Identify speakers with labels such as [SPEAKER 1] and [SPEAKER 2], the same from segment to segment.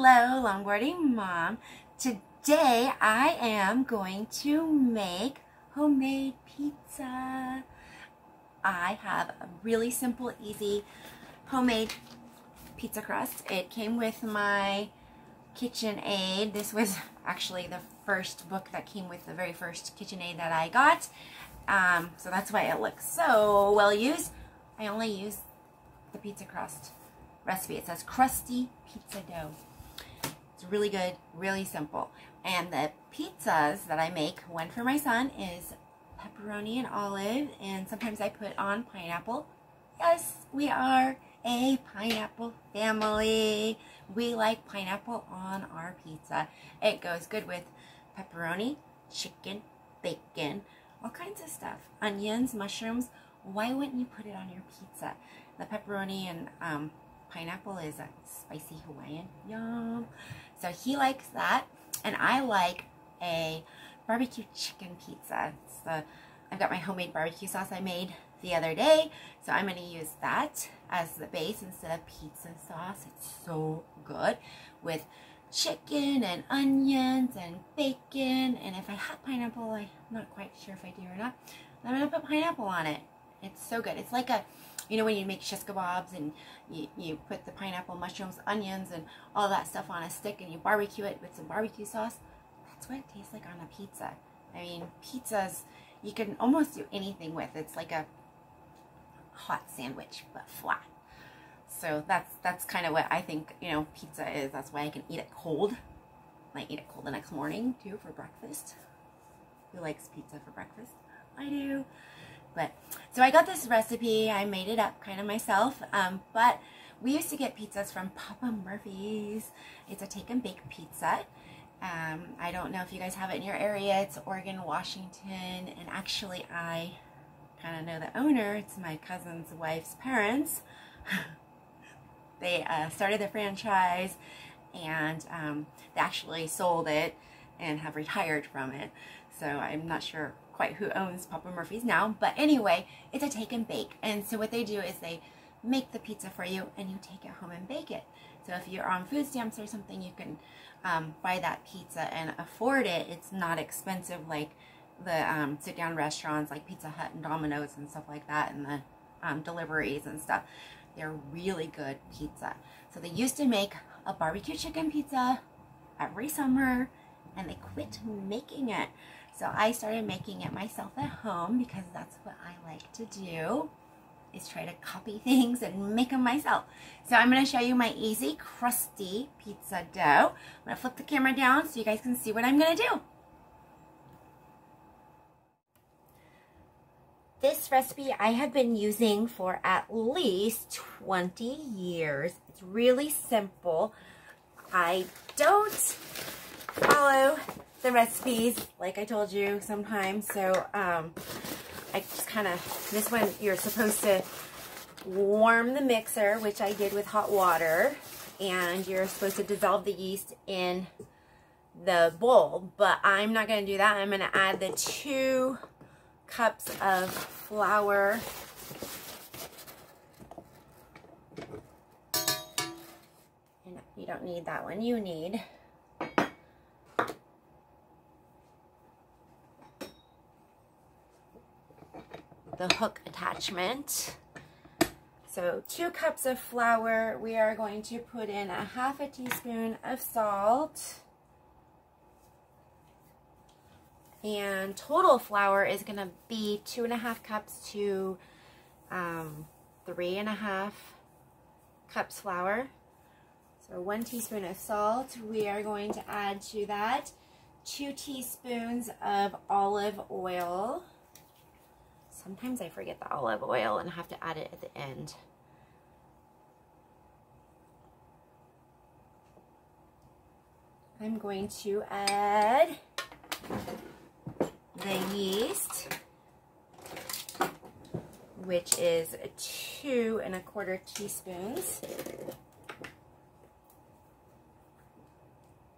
[SPEAKER 1] Hello, longboarding mom. Today I am going to make homemade pizza. I have a really simple, easy homemade pizza crust. It came with my KitchenAid. This was actually the first book that came with the very first KitchenAid that I got. Um, so that's why it looks so well used. I only use the pizza crust recipe. It says crusty pizza dough. It's really good, really simple. And the pizzas that I make, one for my son is pepperoni and olive, and sometimes I put on pineapple. Yes, we are a pineapple family. We like pineapple on our pizza. It goes good with pepperoni, chicken, bacon, all kinds of stuff. Onions, mushrooms. Why wouldn't you put it on your pizza? The pepperoni and um, pineapple is a spicy Hawaiian. Yum. So he likes that. And I like a barbecue chicken pizza. The, I've got my homemade barbecue sauce I made the other day. So I'm going to use that as the base instead of pizza sauce. It's so good with chicken and onions and bacon. And if I have pineapple, I'm not quite sure if I do or not. I'm going to put pineapple on it. It's so good. It's like a you know when you make shish kebabs and you, you put the pineapple, mushrooms, onions, and all that stuff on a stick and you barbecue it with some barbecue sauce? That's what it tastes like on a pizza. I mean, pizzas, you can almost do anything with. It's like a hot sandwich, but flat. So that's that's kind of what I think, you know, pizza is. That's why I can eat it cold. I eat it cold the next morning, too, for breakfast. Who likes pizza for breakfast? I do. But so I got this recipe. I made it up kind of myself. Um, but we used to get pizzas from Papa Murphy's. It's a take and bake pizza. Um, I don't know if you guys have it in your area. It's Oregon, Washington, and actually I kind of know the owner. It's my cousin's wife's parents. they uh, started the franchise and um, they actually sold it and have retired from it. So I'm not sure quite who owns Papa Murphy's now, but anyway, it's a take and bake. And so what they do is they make the pizza for you and you take it home and bake it. So if you're on food stamps or something, you can um, buy that pizza and afford it. It's not expensive like the um, sit-down restaurants like Pizza Hut and Domino's and stuff like that and the um, deliveries and stuff. They're really good pizza. So they used to make a barbecue chicken pizza every summer and they quit making it. So I started making it myself at home because that's what I like to do is try to copy things and make them myself. So I'm going to show you my easy crusty pizza dough. I'm going to flip the camera down so you guys can see what I'm going to do. This recipe I have been using for at least 20 years. It's really simple. I don't follow the recipes, like I told you sometimes. So um, I just kind of, this one you're supposed to warm the mixer, which I did with hot water. And you're supposed to dissolve the yeast in the bowl. But I'm not going to do that. I'm going to add the two cups of flour. You don't need that one. You need the hook attachment. So two cups of flour. We are going to put in a half a teaspoon of salt. And total flour is going to be two and a half cups to um, three and a half cups flour. So one teaspoon of salt. We are going to add to that two teaspoons of olive oil. Sometimes I forget the olive oil and have to add it at the end. I'm going to add the yeast, which is two and a quarter teaspoons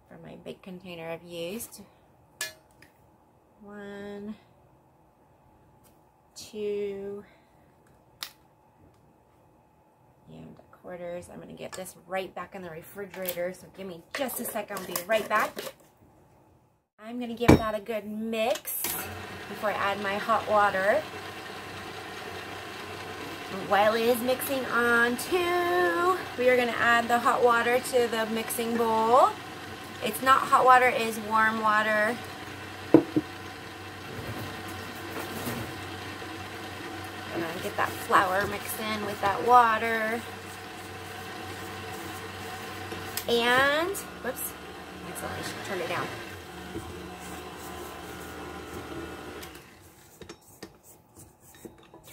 [SPEAKER 1] for my big container of yeast. One, two, and quarters. I'm going to get this right back in the refrigerator. So give me just a second. I'll be right back. I'm going to give that a good mix before I add my hot water. While it is mixing on two, we are going to add the hot water to the mixing bowl. It's not hot water, it is warm water. Then get that flour mixed in with that water. And, whoops, accidentally turn it down.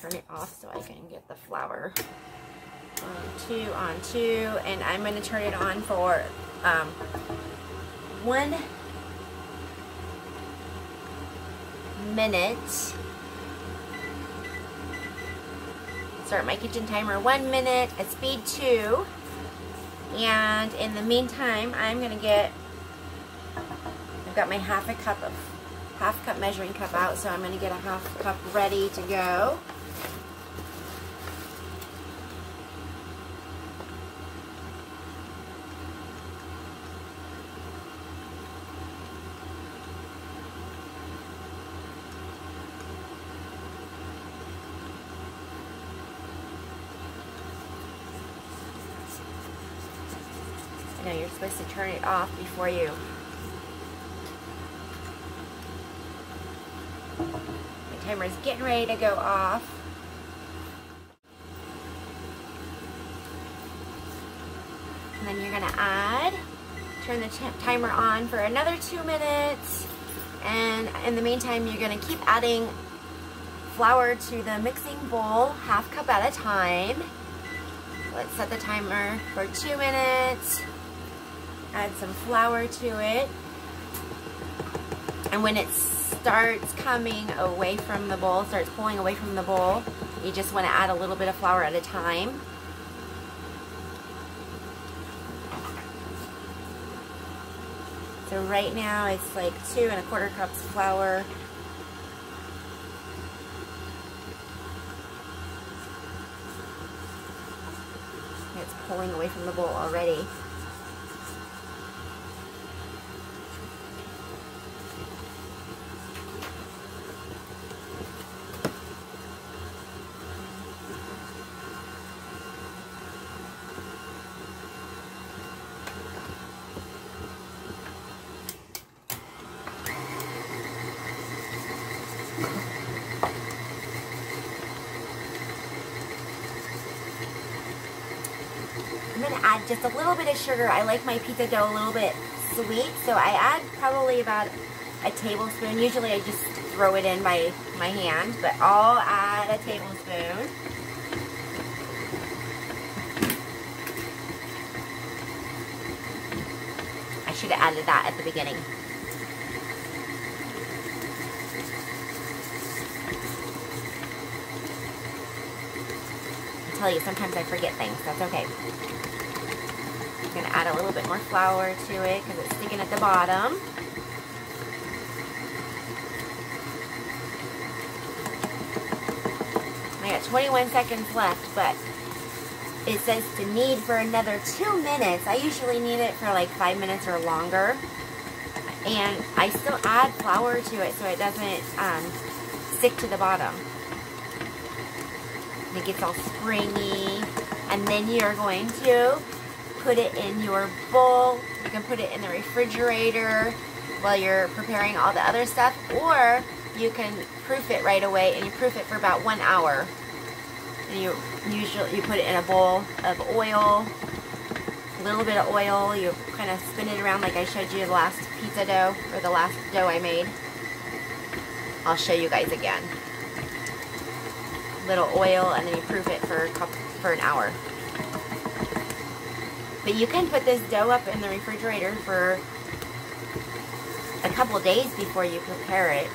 [SPEAKER 1] Turn it off so I can get the flour on two, on two, and I'm to turn it on for um, one minute Start my kitchen timer one minute at speed two. And in the meantime, I'm gonna get, I've got my half a cup of, half cup measuring cup out, so I'm gonna get a half cup ready to go. To turn it off before you. My timer is getting ready to go off. And then you're gonna add turn the timer on for another two minutes. And in the meantime you're gonna keep adding flour to the mixing bowl half cup at a time. Let's set the timer for two minutes add some flour to it. And when it starts coming away from the bowl, starts pulling away from the bowl, you just want to add a little bit of flour at a time. So right now it's like two and a quarter cups flour. It's pulling away from the bowl already. I'm gonna add just a little bit of sugar. I like my pizza dough a little bit sweet, so I add probably about a tablespoon. Usually I just throw it in by my hand, but I'll add a tablespoon. I should have added that at the beginning. Tell you, sometimes I forget things. That's okay. I'm going to add a little bit more flour to it because it's sticking at the bottom. I got 21 seconds left, but it says to knead for another two minutes. I usually knead it for like five minutes or longer. And I still add flour to it so it doesn't um, stick to the bottom. And it gets all springy. And then you're going to put it in your bowl. You can put it in the refrigerator while you're preparing all the other stuff. Or you can proof it right away and you proof it for about one hour. And you usually you put it in a bowl of oil, a little bit of oil. You kind of spin it around like I showed you the last pizza dough or the last dough I made. I'll show you guys again. Little oil and then you proof it for for an hour. But you can put this dough up in the refrigerator for a couple days before you prepare it.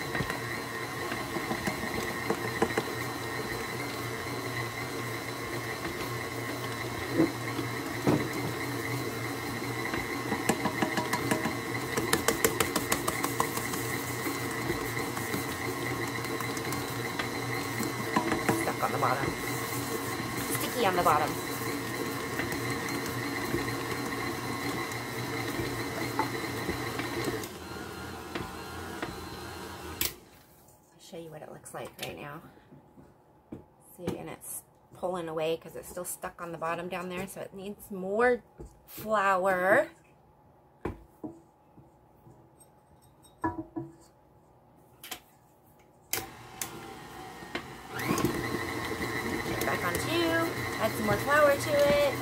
[SPEAKER 1] Stuck on the bottom. Sticky on the bottom. looks like right now. See, and it's pulling away because it's still stuck on the bottom down there, so it needs more flour. back on two, add some more flour to it.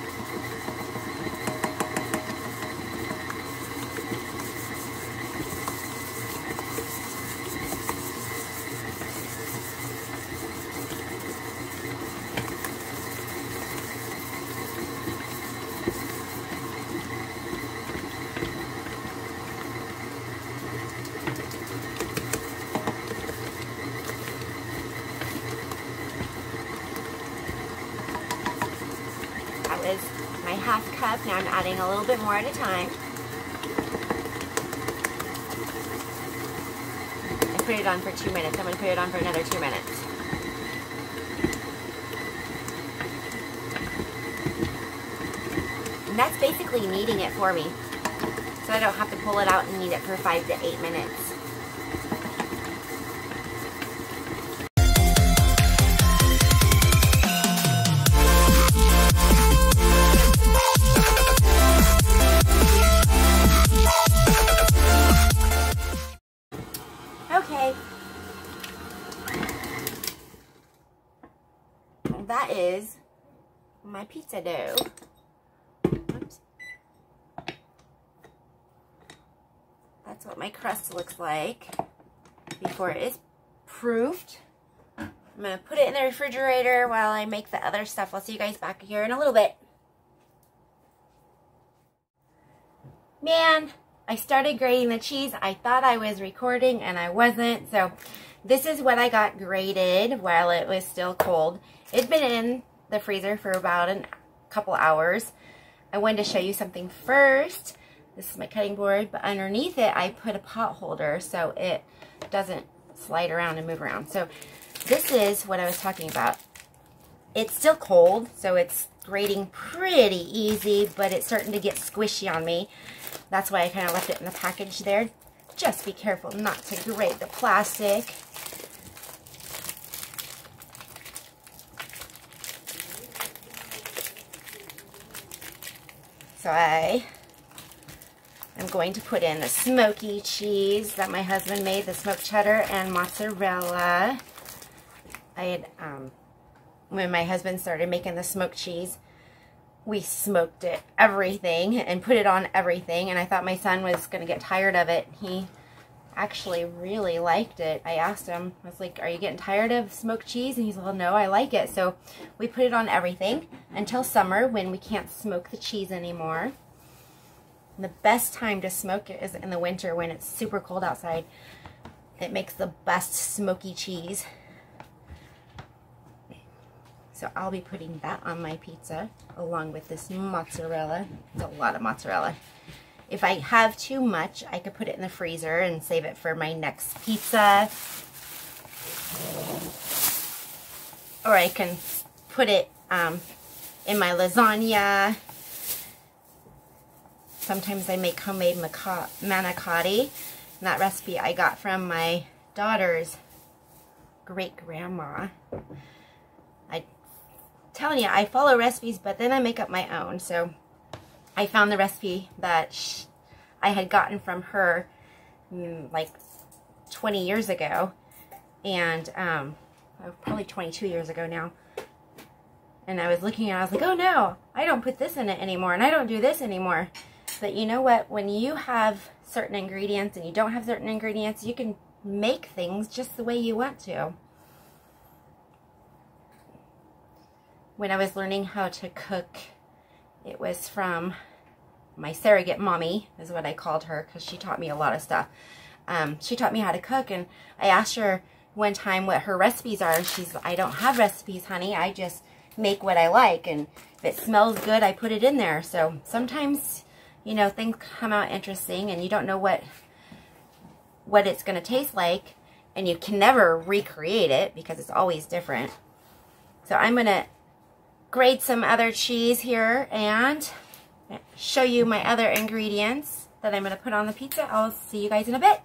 [SPEAKER 1] is my cup. Now I'm adding a little bit more at a time. I put it on for two minutes. I'm going to put it on for another two minutes. And that's basically kneading it for me. So I don't have to pull it out and knead it for five to eight minutes. Like before it is proofed. I'm going to put it in the refrigerator while I make the other stuff. I'll see you guys back here in a little bit. Man, I started grating the cheese. I thought I was recording and I wasn't. So this is what I got grated while it was still cold. It'd been in the freezer for about a couple hours. I wanted to show you something first. This is my cutting board, but underneath it I put a pot holder so it doesn't slide around and move around. So this is what I was talking about. It's still cold, so it's grating pretty easy, but it's starting to get squishy on me. That's why I kind of left it in the package there. Just be careful not to grate the plastic. So I am going to put in the smoky cheese that my husband made, the smoked cheddar and mozzarella. I had, um, when my husband started making the smoked cheese, we smoked it, everything, and put it on everything. And I thought my son was going to get tired of it. He actually really liked it. I asked him, I was like, are you getting tired of smoked cheese? And he's like, well, no, I like it. So we put it on everything until summer when we can't smoke the cheese anymore. The best time to smoke it is in the winter when it's super cold outside. It makes the best smoky cheese. So I'll be putting that on my pizza along with this mozzarella. It's a lot of mozzarella. If I have too much, I could put it in the freezer and save it for my next pizza. Or I can put it um, in my lasagna. Sometimes I make homemade manicotti. And that recipe I got from my daughter's great-grandma. I telling you, I follow recipes, but then I make up my own. So I found the recipe that I had gotten from her mm, like 20 years ago and um, probably 22 years ago now and I was looking at it, I was like, oh no, I don't put this in it anymore and I don't do this anymore. But you know what, when you have certain ingredients and you don't have certain ingredients, you can make things just the way you want to. When I was learning how to cook it was from my surrogate mommy, is what I called her, because she taught me a lot of stuff. Um, she taught me how to cook, and I asked her one time what her recipes are. She's, I don't have recipes, honey. I just make what I like, and if it smells good, I put it in there. So sometimes, you know, things come out interesting, and you don't know what what it's going to taste like, and you can never recreate it because it's always different. So I'm going to grate some other cheese here and show you my other ingredients that I'm going to put on the pizza. I'll see you guys in a bit.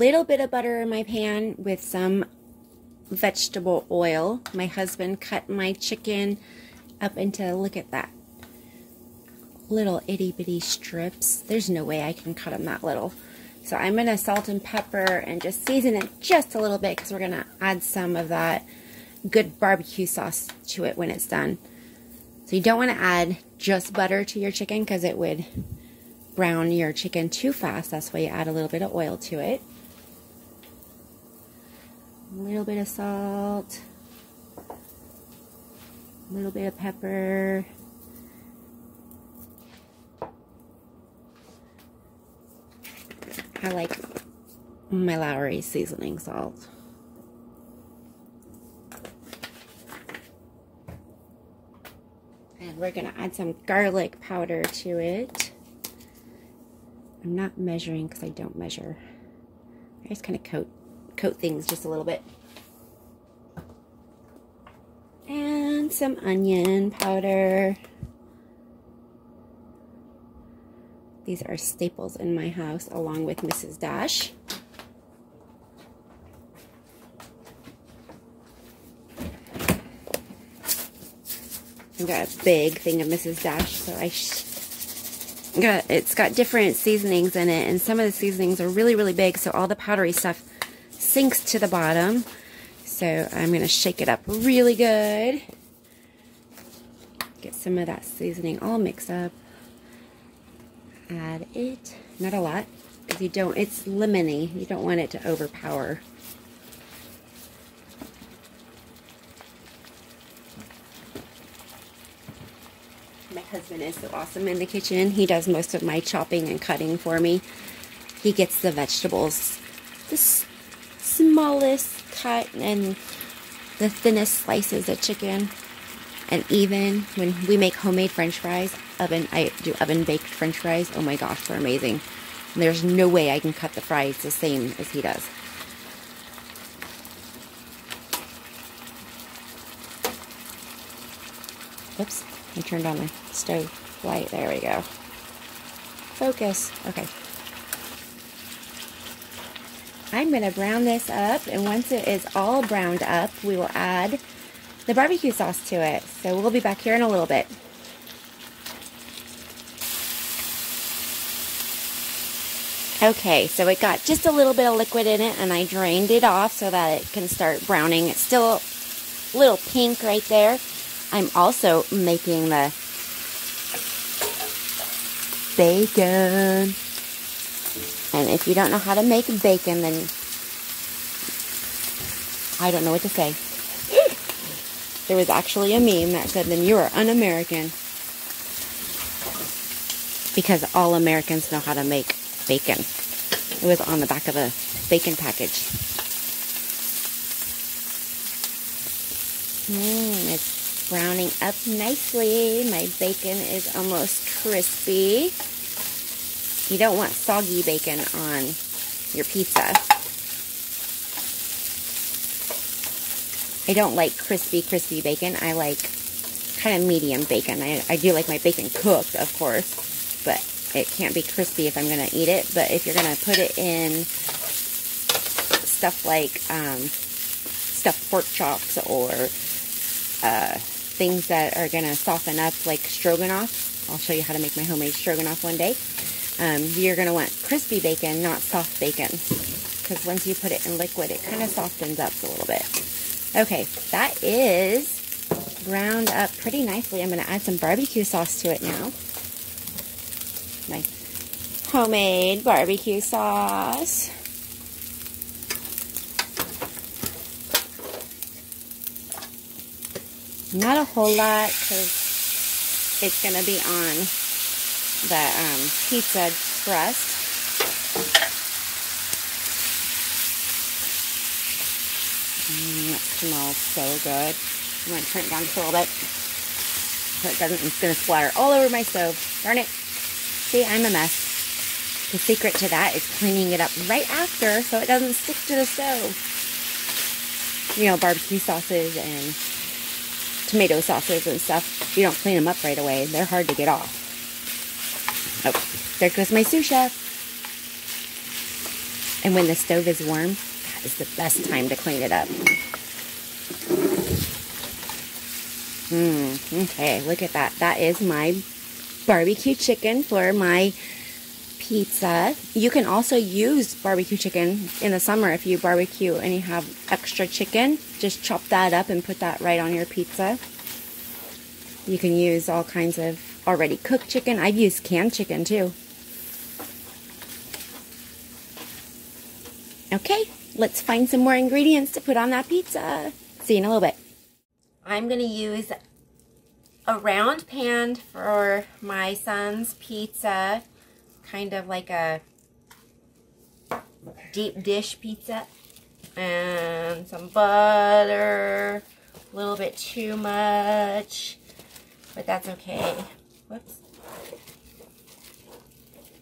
[SPEAKER 1] Little bit of butter in my pan with some vegetable oil. My husband cut my chicken up into, look at that, little itty bitty strips. There's no way I can cut them that little. So I'm going to salt and pepper and just season it just a little bit because we're going to add some of that good barbecue sauce to it when it's done. So you don't want to add just butter to your chicken because it would brown your chicken too fast. That's why you add a little bit of oil to it. A little bit of salt. A little bit of pepper. I like my Lawry seasoning salt. And we're going to add some garlic powder to it. I'm not measuring because I don't measure. I just kind of coat, coat things just a little bit. And some onion powder. These are staples in my house along with Mrs. Dash. I've got a big thing of Mrs. Dash, so I got it's got different seasonings in it, and some of the seasonings are really, really big, so all the powdery stuff sinks to the bottom. So I'm going to shake it up really good. Get some of that seasoning all mixed up add it, not a lot, because you don't, it's lemony. You don't want it to overpower. My husband is so awesome in the kitchen. He does most of my chopping and cutting for me. He gets the vegetables, the smallest cut and the thinnest slices of chicken. And even when we make homemade french fries, oven, I do oven baked french fries. Oh my gosh, they're amazing. And there's no way I can cut the fries the same as he does. Oops, I turned on the stove light. There we go. Focus. Okay. I'm going to brown this up, and once it is all browned up, we will add the barbecue sauce to it. So we'll be back here in a little bit. Okay, so it got just a little bit of liquid in it, and I drained it off so that it can start browning. It's still a little pink right there. I'm also making the bacon. And if you don't know how to make bacon, then I don't know what to say. there was actually a meme that said, then you are un-American. Because all Americans know how to make bacon. It was on the back of a bacon package. Mmm, it's browning up nicely. My bacon is almost crispy. You don't want soggy bacon on your pizza. I don't like crispy, crispy bacon. I like kind of medium bacon. I, I do like my bacon cooked, of course, but it can't be crispy if I'm going to eat it, but if you're going to put it in stuff like um, stuffed pork chops or uh, things that are going to soften up like stroganoff, I'll show you how to make my homemade stroganoff one day. Um, you're going to want crispy bacon, not soft bacon, because once you put it in liquid, it kind of softens up a little bit. Okay, that is browned up pretty nicely. I'm going to add some barbecue sauce to it now my homemade barbecue sauce. Not a whole lot because it's going to be on the um, pizza crust. Mm, that smells so good. I'm going to turn it down just a little bit so it doesn't, it's going to splatter all over my stove. Darn it. See, I'm a mess. The secret to that is cleaning it up right after so it doesn't stick to the stove. You know, barbecue sauces and tomato sauces and stuff, you don't clean them up right away. They're hard to get off. Oh, there goes my sous chef. And when the stove is warm, that is the best time to clean it up. Hmm, okay, look at that. That is my barbecue chicken for my pizza. You can also use barbecue chicken in the summer if you barbecue and you have extra chicken. Just chop that up and put that right on your pizza. You can use all kinds of already cooked chicken. I've used canned chicken too. Okay, let's find some more ingredients to put on that pizza. See you in a little bit. I'm going to use a round pan for my son's pizza, kind of like a deep dish pizza, and some butter, a little bit too much, but that's okay. Whoops.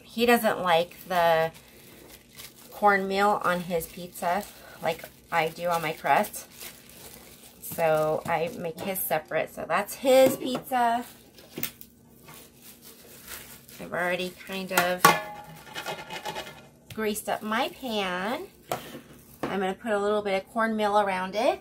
[SPEAKER 1] He doesn't like the cornmeal on his pizza like I do on my crust. So I make his separate. So that's his pizza. I've already kind of greased up my pan. I'm going to put a little bit of cornmeal around it.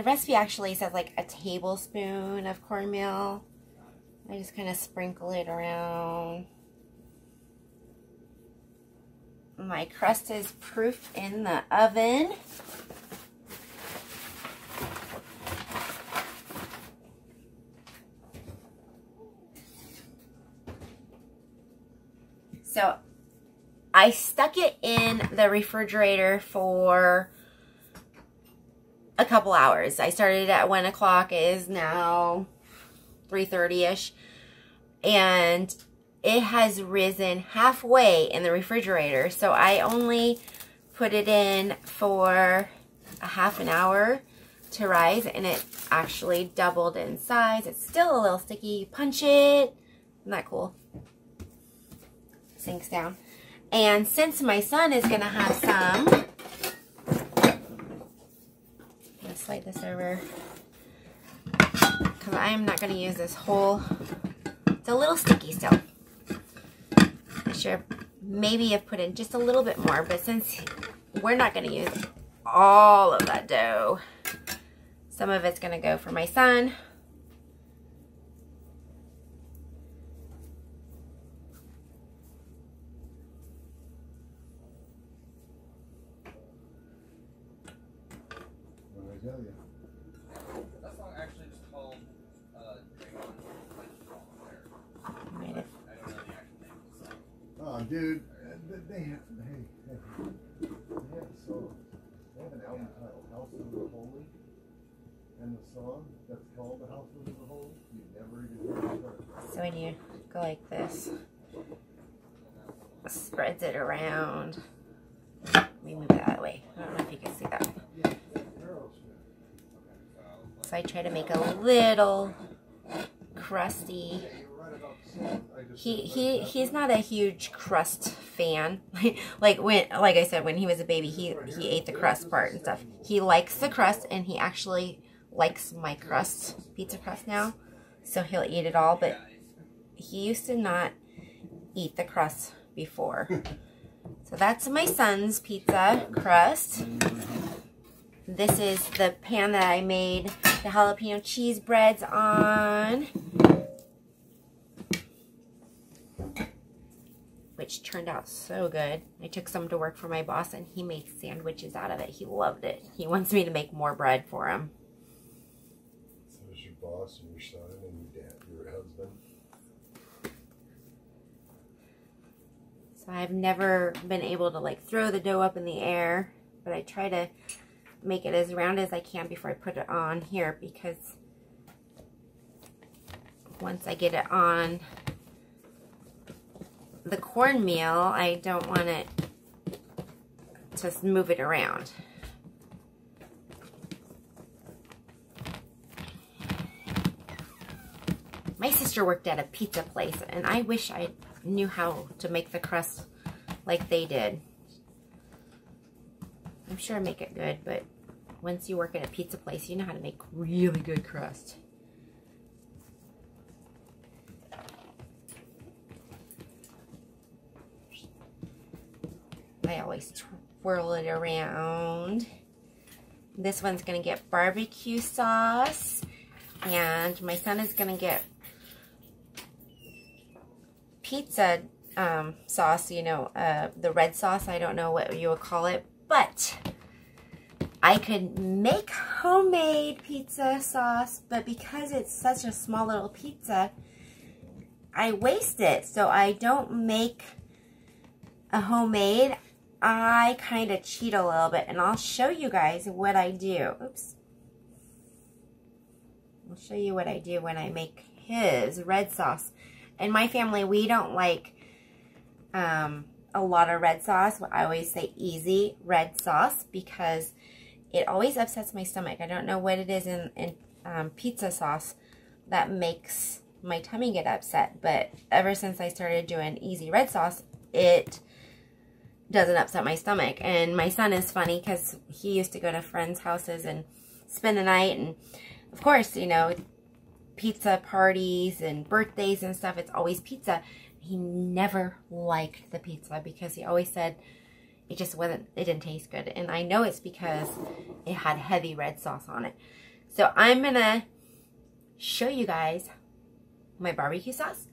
[SPEAKER 1] The recipe actually says like a tablespoon of cornmeal. I just kind of sprinkle it around. My crust is proof in the oven. So I stuck it in the refrigerator for a couple hours. I started at 1 o'clock. It is now 3.30ish. And it has risen halfway in the refrigerator. So I only put it in for a half an hour to rise. And it actually doubled in size. It's still a little sticky. Punch it. Isn't that cool? Sinks down. And since my son is going to have some slide this over because I am not going to use this whole, it's a little sticky still. I should maybe have put in just a little bit more, but since we're not going to use all of that dough, some of it's going to go for my son.
[SPEAKER 2] tell you. That song actually is called uh, Dream On There. I don't know the actual name of the song. Oh, dude, uh, they have, hey, hey, they have a song. They have an album titled House of the Holy. And the song that's called The House of the Holy, you never even heard it.
[SPEAKER 1] So when you go like this, spreads it around. Let me move it that way. I don't know if you can see that. So I try to make a little crusty. He he he's not a huge crust fan. like when like I said when he was a baby, he he ate the crust part and stuff. He likes the crust and he actually likes my crust, pizza crust now. So he'll eat it all, but he used to not eat the crust before. So that's my son's pizza crust. This is the pan that I made the jalapeno cheese breads on. Which turned out so good. I took some to work for my boss and he made sandwiches out of it. He loved it. He wants me to make more bread for him.
[SPEAKER 2] So is your boss and your son and your dad, your husband?
[SPEAKER 1] So I've never been able to like throw the dough up in the air, but I try to make it as round as I can before I put it on here because once I get it on the cornmeal, I don't want it to move it around. My sister worked at a pizza place and I wish I knew how to make the crust like they did. I'm sure I make it good, but once you work at a pizza place, you know how to make really good crust. I always twirl it around. This one's gonna get barbecue sauce. And my son is gonna get pizza um, sauce, you know, uh, the red sauce. I don't know what you would call it, but I could make homemade pizza sauce. But because it's such a small little pizza, I waste it. So I don't make a homemade. I kind of cheat a little bit. And I'll show you guys what I do. Oops. I'll show you what I do when I make his red sauce. In my family, we don't like um, a lot of red sauce. I always say easy red sauce because it always upsets my stomach. I don't know what it is in, in um, pizza sauce that makes my tummy get upset. But ever since I started doing easy red sauce, it doesn't upset my stomach. And my son is funny because he used to go to friends' houses and spend the night. And of course, you know, pizza parties and birthdays and stuff, it's always pizza. He never liked the pizza because he always said it just wasn't, it didn't taste good. And I know it's because it had heavy red sauce on it. So I'm going to show you guys my barbecue sauce,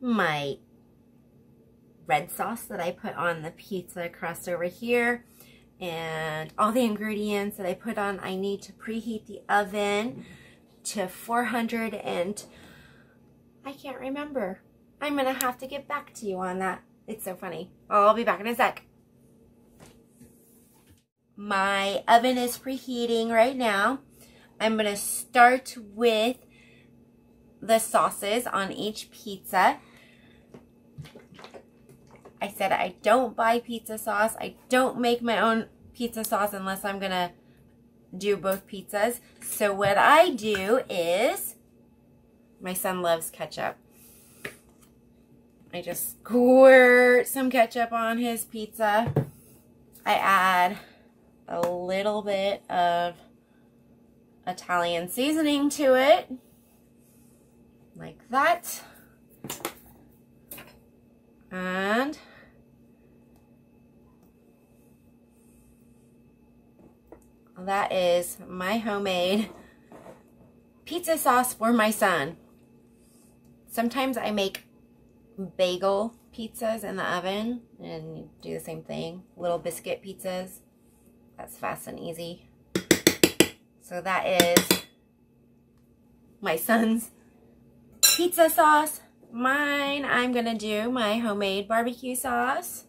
[SPEAKER 1] my red sauce that I put on the pizza crust over here and all the ingredients that I put on. I need to preheat the oven to 400 and I can't remember. I'm going to have to get back to you on that. It's so funny. I'll be back in a sec. My oven is preheating right now. I'm going to start with the sauces on each pizza. I said I don't buy pizza sauce. I don't make my own pizza sauce unless I'm going to do both pizzas. So what I do is, my son loves ketchup. I just squirt some ketchup on his pizza. I add a little bit of Italian seasoning to it, like that. And that is my homemade pizza sauce for my son. Sometimes I make bagel pizzas in the oven and do the same thing. Little biscuit pizzas. That's fast and easy. So that is my son's pizza sauce. Mine, I'm going to do my homemade barbecue sauce.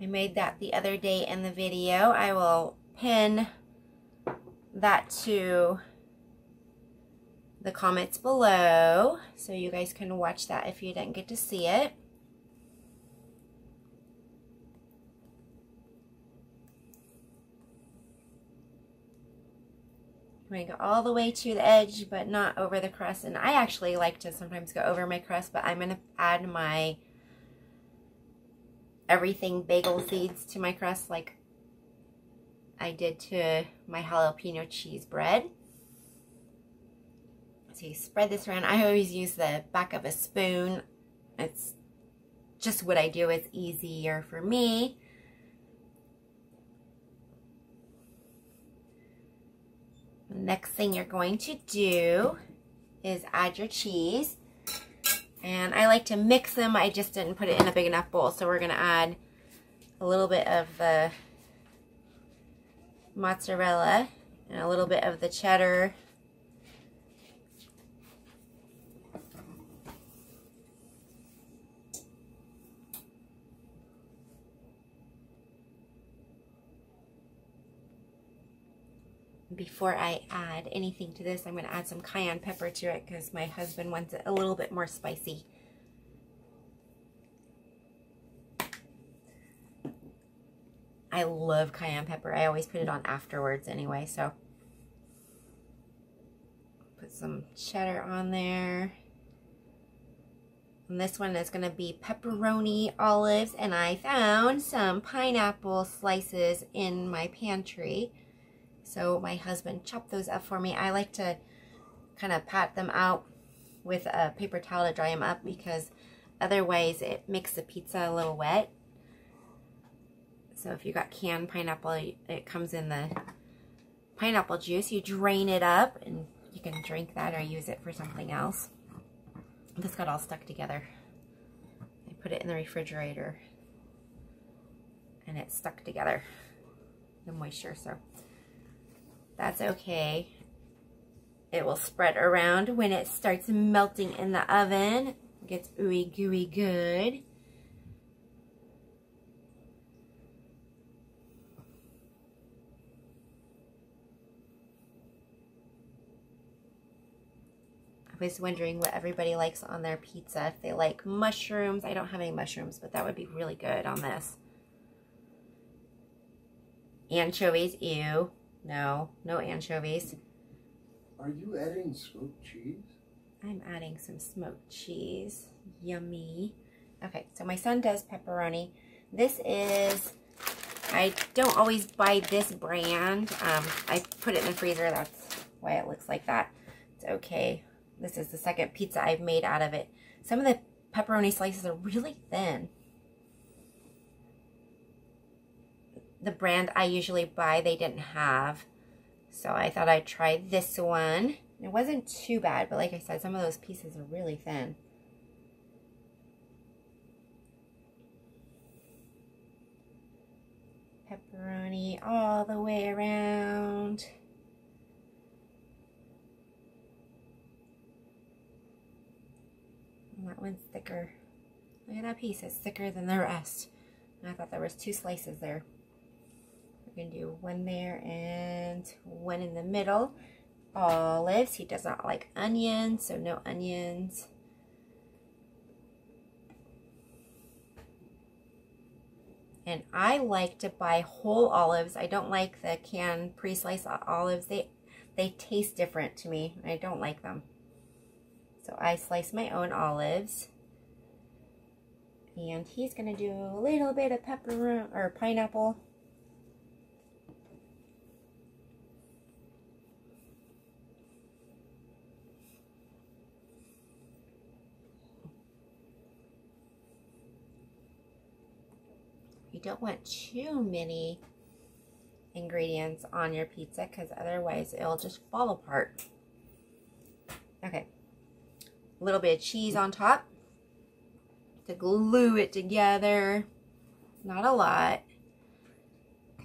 [SPEAKER 1] I made that the other day in the video. I will pin that to the comments below so you guys can watch that if you didn't get to see it. I'm going to go all the way to the edge, but not over the crust. And I actually like to sometimes go over my crust, but I'm going to add my everything bagel seeds to my crust like I did to my jalapeno cheese bread. So you spread this around. I always use the back of a spoon. It's just what I do. It's easier for me. Next thing you're going to do is add your cheese. And I like to mix them. I just didn't put it in a big enough bowl. So we're going to add a little bit of the mozzarella and a little bit of the cheddar before I add anything to this, I'm going to add some cayenne pepper to it because my husband wants it a little bit more spicy. I love cayenne pepper. I always put it on afterwards anyway, so put some cheddar on there. And this one is going to be pepperoni olives, and I found some pineapple slices in my pantry. So my husband chopped those up for me. I like to kind of pat them out with a paper towel to dry them up because otherwise it makes the pizza a little wet. So if you got canned pineapple, it comes in the pineapple juice. You drain it up and you can drink that or use it for something else. This got all stuck together. I put it in the refrigerator and it stuck together, the moisture, so that's okay. It will spread around when it starts melting in the oven. It gets ooey gooey good. I was wondering what everybody likes on their pizza. If they like mushrooms. I don't have any mushrooms, but that would be really good on this. Anchovies, ew. No, no anchovies.
[SPEAKER 3] Are you adding smoked cheese?
[SPEAKER 1] I'm adding some smoked cheese. Yummy. Okay, so my son does pepperoni. This is, I don't always buy this brand. Um, I put it in the freezer. That's why it looks like that. It's okay. This is the second pizza I've made out of it. Some of the pepperoni slices are really thin. The brand I usually buy, they didn't have. So I thought I'd try this one. It wasn't too bad, but like I said, some of those pieces are really thin. Pepperoni all the way around. that one's thicker. Look at that piece, it's thicker than the rest. I thought there was two slices there. We're to do one there and one in the middle. Olives. He does not like onions, so no onions. And I like to buy whole olives. I don't like the canned pre-sliced olives. They, they taste different to me. I don't like them. So I slice my own olives. And he's going to do a little bit of pepper or pineapple. Don't want too many ingredients on your pizza because otherwise it'll just fall apart. Okay, a little bit of cheese on top to glue it together. Not a lot.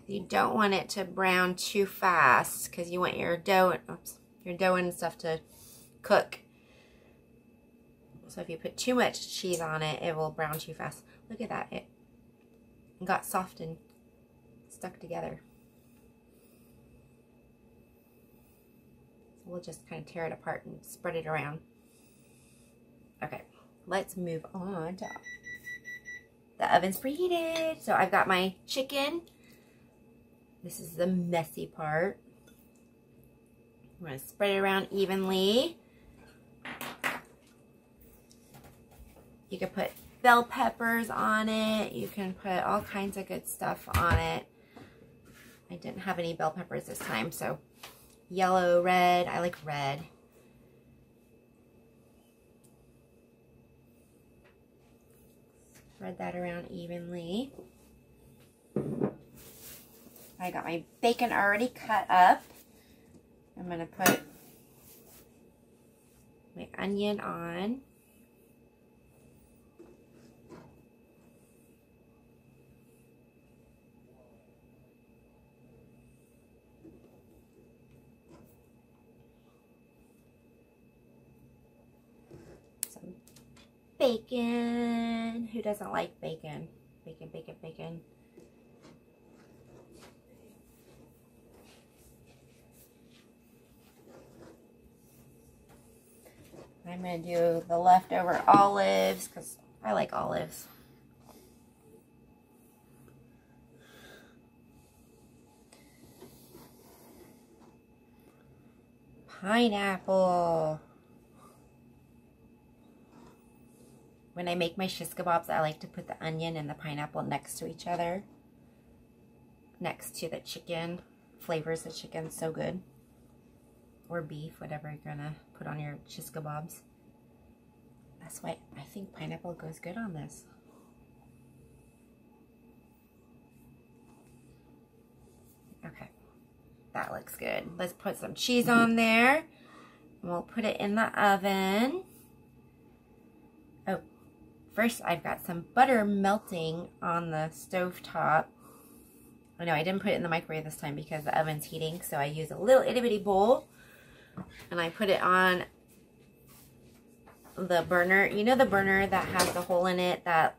[SPEAKER 1] You don't want it to brown too fast because you want your dough, oops, your dough and stuff to cook. So if you put too much cheese on it, it will brown too fast. Look at that. It got soft and stuck together. So we'll just kind of tear it apart and spread it around. Okay, let's move on to the oven's preheated. So I've got my chicken. This is the messy part. I'm going to spread it around evenly. You could put bell peppers on it. You can put all kinds of good stuff on it. I didn't have any bell peppers this time, so yellow, red. I like red. Spread that around evenly. I got my bacon already cut up. I'm going to put my onion on. Bacon. Who doesn't like bacon? Bacon, bacon, bacon. I'm going to do the leftover olives because I like olives. Pineapple. When I make my shish kebabs, I like to put the onion and the pineapple next to each other. Next to the chicken. Flavors the chicken so good. Or beef, whatever you're going to put on your shish kebabs. That's why I think pineapple goes good on this. Okay, that looks good. Let's put some cheese on there. We'll put it in the oven. Oh, first I've got some butter melting on the stove top. I know I didn't put it in the microwave this time because the oven's heating, so I use a little itty bitty bowl and I put it on the burner. You know the burner that has the hole in it that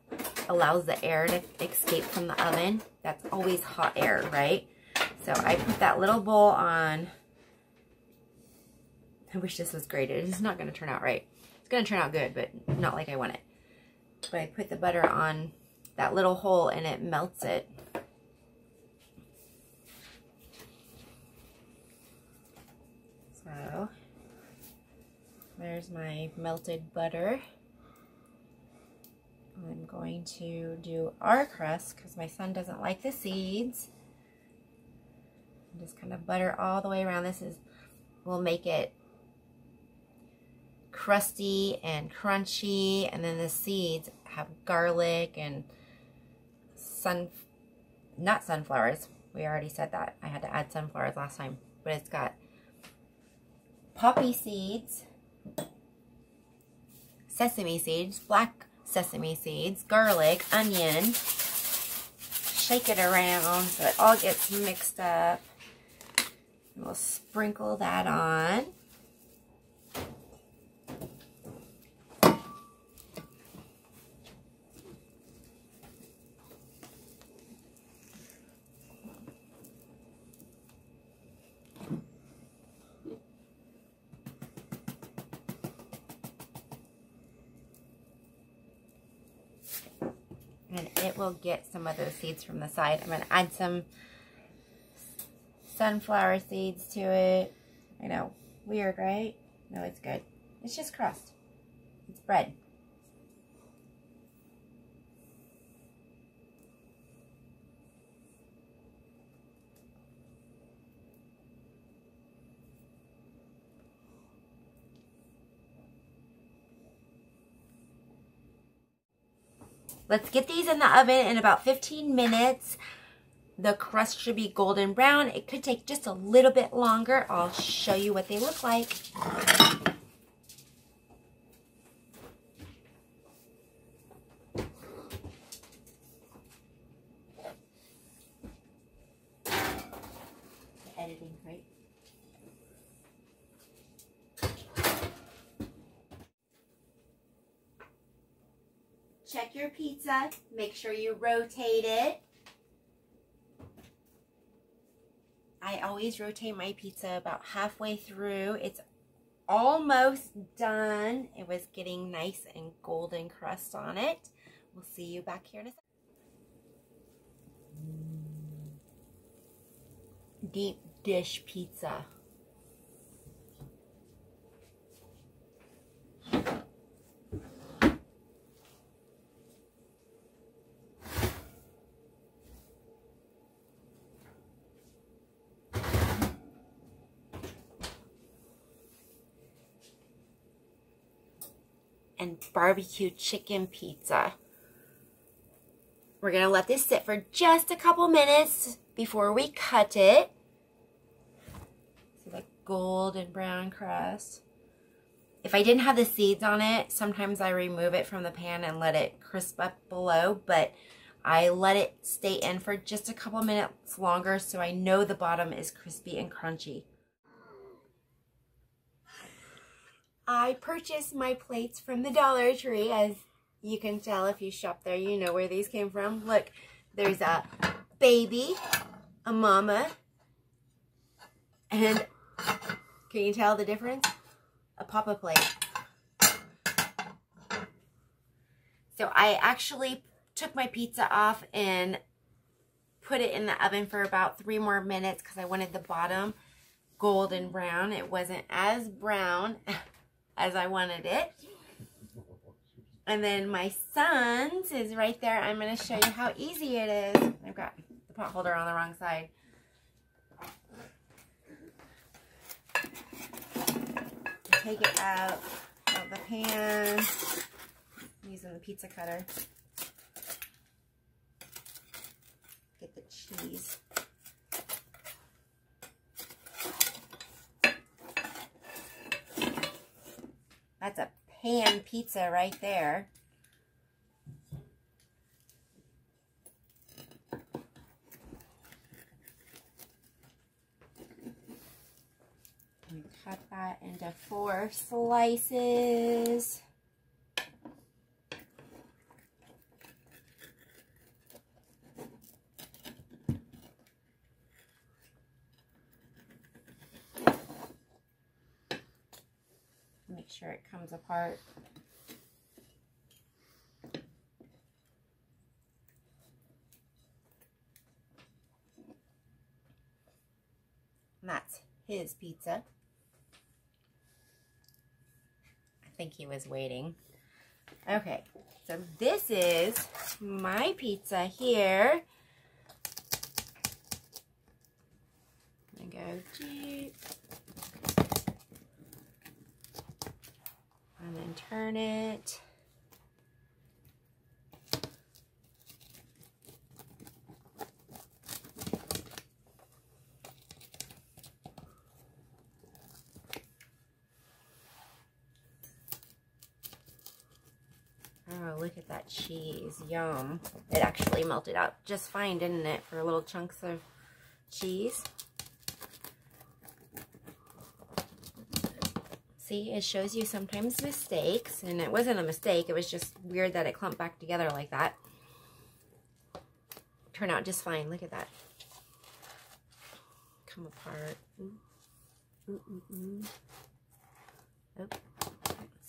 [SPEAKER 1] allows the air to escape from the oven? That's always hot air, right? So I put that little bowl on. I wish this was grated. It's not going to turn out right. It's going to turn out good, but not like I want it. But I put the butter on that little hole and it melts it. So there's my melted butter. I'm going to do our crust because my son doesn't like the seeds. Just kind of butter all the way around. This is we'll make it crusty and crunchy and then the seeds have garlic and sun not sunflowers. We already said that. I had to add sunflowers last time. But it's got poppy seeds, sesame seeds, black sesame seeds, garlic, onion. Shake it around so it all gets mixed up. We'll sprinkle that on. Get some of those seeds from the side. I'm going to add some sunflower seeds to it. I know, weird, right? No, it's good. It's just crust. It's bread. Let's get these in the oven in about 15 minutes. The crust should be golden brown. It could take just a little bit longer. I'll show you what they look like. Editing, right? Check your pizza. Make sure you rotate it. I always rotate my pizza about halfway through. It's almost done. It was getting nice and golden crust on it. We'll see you back here in a second. Deep dish pizza. And barbecue chicken pizza. We're going to let this sit for just a couple minutes before we cut it. See the golden brown crust. If I didn't have the seeds on it, sometimes I remove it from the pan and let it crisp up below, but I let it stay in for just a couple minutes longer so I know the bottom is crispy and crunchy. I purchased my plates from the Dollar Tree. As you can tell if you shop there, you know where these came from. Look, there's a baby, a mama, and can you tell the difference? A Papa plate. So I actually took my pizza off and put it in the oven for about three more minutes because I wanted the bottom golden brown. It wasn't as brown as I wanted it. And then my son's is right there. I'm going to show you how easy it is. I've got the pot holder on the wrong side. Take it out of the pan. using the pizza cutter. Get the cheese. That's a pan pizza right there. cut that into four slices. Make sure it comes apart. And that's his pizza. I think he was waiting. Okay, so this is my pizza here. I go deep. And then turn it. Oh, look at that cheese. Yum. It actually melted out just fine, didn't it, for little chunks of cheese? See, it shows you sometimes mistakes, and it wasn't a mistake. It was just weird that it clumped back together like that. Turned out just fine. Look at that. Come apart. Oh, let's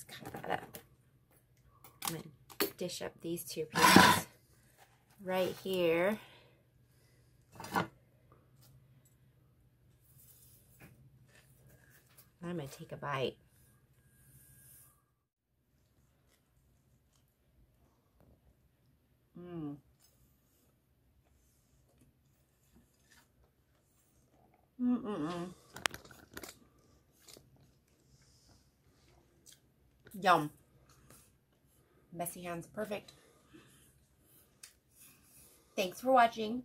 [SPEAKER 1] cut that up. I'm going to dish up these two pieces right here. I'm going to take a bite. Mmm. Mm-mm-mm. Yum. Messy hands, perfect. Thanks for watching.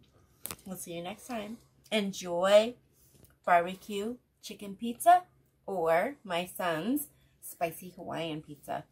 [SPEAKER 1] We'll see you next time. Enjoy barbecue chicken pizza or my son's spicy Hawaiian pizza.